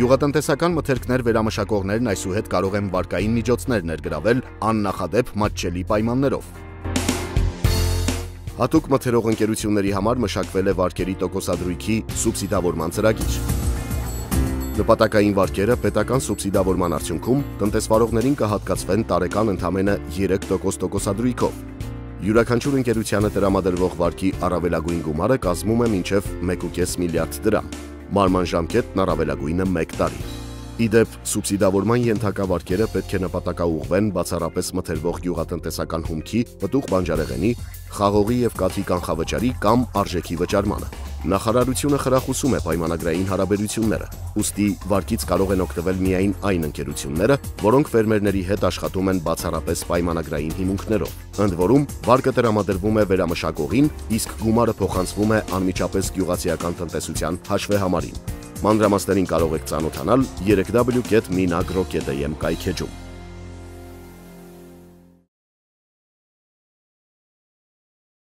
Գյուղատնտեսական մթերքներ վերամշակողներն այսուհետ կարող են վարկային միջոցներ ներգրավել աննախադեպ մատչելի պայմաններով։ Հատուկ մթերող ընկերությունների համար մշակվել է վարկերի տոկոսադրույքի սուբսիդավորման ծրագիր։ Նպատակային վարկերը պետական սուբսիդավորման արդյունքում տնտեսվարողներին կհատկացվեն տարեկան ընդամենը 3% տոկոսադրույքով։ Յուրաքանչյուր ընկերությանը տրամադրվող վարկի առավելագույն գումարը կազմում է մինչև 1.5 միլիարդ դրամ։ Մարման ժամկետն առավելագույնը 1 տարի։ Իդեպ սուբսիդավորման ենթակա վարկերը պետք է նպատակաուղղվեն բացառապես մթերվող գյուղատնտեսական հումքի, պտուղ բանջարեղենի, խաղողի եւ կաթի կանխավճարի կամ արժեքի վճարմանը։ Նախարարությունը խրախուսում է պայմանագրային հարաբերությունները, ուստի վարկից կարող են օգտվել միայն այն ընկերությունները, որոնք ֆերմերների հետ աշխատում են բացառապես պայմանագրային հիմունքներով։ Ընդ որում, վարկը տրամադրվում է վերամշակողին, իսկ գումարը փոխանցվում է անմիջապես գյուղացիական տնտեսության հաշվեհամարին։ Մանրամասներին կարող եք ծանոթանալ 3w.minagro.am կայքեջում։